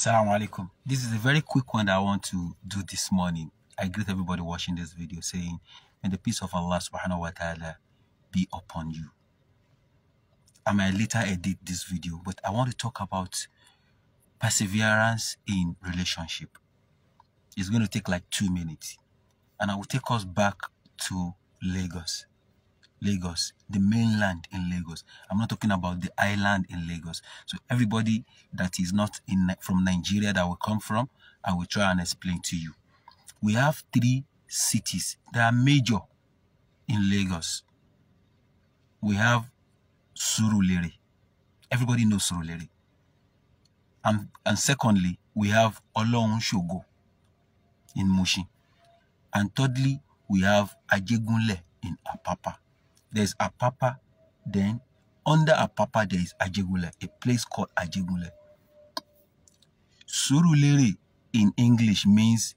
Assalamu alaikum. This is a very quick one that I want to do this morning. I greet everybody watching this video saying, May the peace of Allah subhanahu wa ta'ala be upon you. I might later edit this video, but I want to talk about perseverance in relationship. It's going to take like two minutes. And I will take us back to Lagos. Lagos, the mainland in Lagos. I'm not talking about the island in Lagos. So everybody that is not in from Nigeria that will come from, I will try and explain to you. We have three cities that are major in Lagos. We have Surulere. Everybody knows Surulere. And, and secondly, we have Olorun Shogo in Mushin. And thirdly, we have Ajegunle in Apapa there's Apapa, then under Apapa there is Ajegunle, a place called Ajegunle. Surulere in English means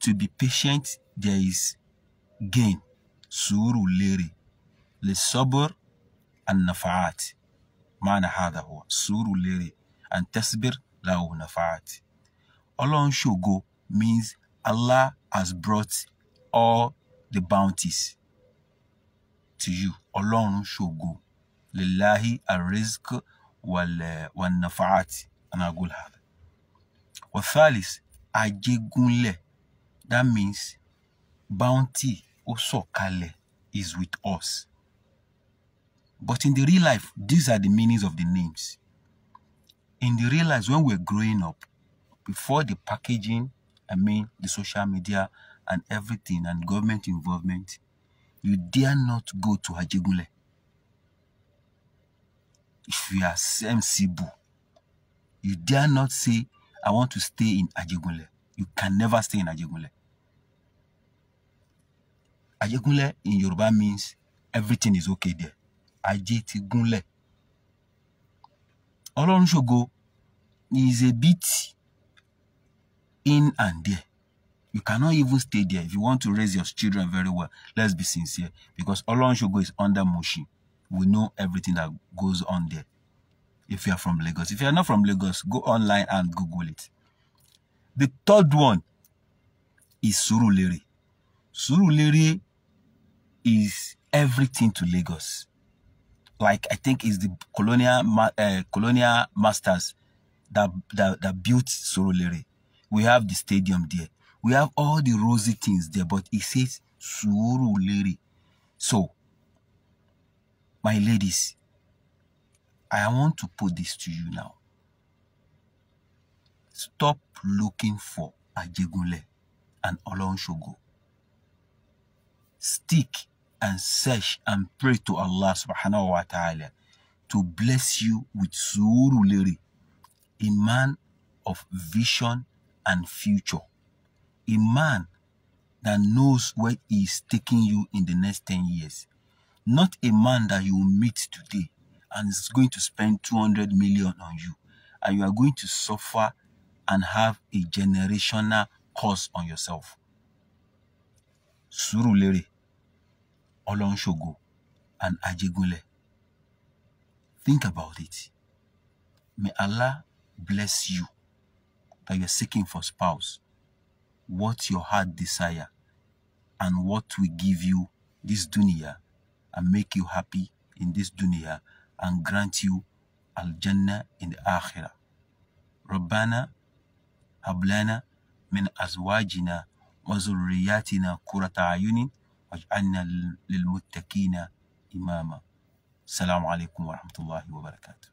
to be patient, there is gain. Surulere. للصبر النفعات معنى mana hada سور ليري and tasbir lahu nafa'at. Allah Shogo means Allah has brought all the bounties. to you. Ọlọ́run ṣògo. Lillahi arizq wanafaat anagulha wathalis ajégúnlẹ̀ that means bounty ó sọ̀kalẹ̀ is with us. But in the real life these are the meanings of the names. In the real life when were growing up before the packaging i mean the social media and everything and government involvement you dare not go to Ajegunle. If you are Semsibu, you dare not say, I want to stay in Ajegunle. You can never stay in Ajegunle. Ajegunle in Yoruba means everything is okay there. Aje ti gunle. Olorun Shogo is a bit in and there. You cannot even stay there if you want to raise your children very well. Let's be sincere. Because Olorun Shogo is under Mushin. We know everything that goes on there. If you are from Lagos. If you are not from Lagos, go online and Google it. The third one is Surulere. Surulere is everything to Lagos. Like I think is the colonial uh, colonial masters that, that that built Surulere. We have the stadium there. We have all the rosy things there, but it says Surulere. So, my ladies, I want to put this to you now. Stop looking for Ajegunle and Olorun Shogo. Stick and search and pray to Allah subhanahu wa ta'ala to bless you with Surulere, a man of vision and future. A man that knows where he is taking you in the next 10 years. Not a man that you will meet today and is going to spend 200 million on you. And you are going to suffer and have a generational curse on yourself. Surulere, Olorun Shogo, and Ajegunle. Think about it. May Allah bless you that you're seeking for spouse, what your heart desire, and what will give you this dunya and make you happy in this dunya and grant you al-jannah in the akhirah. ربنا هب لنا من أزواجنا وذرياتنا قرة أعين واجعلنا للمتقين إماما السلام عليكم ورحمة الله وبركاته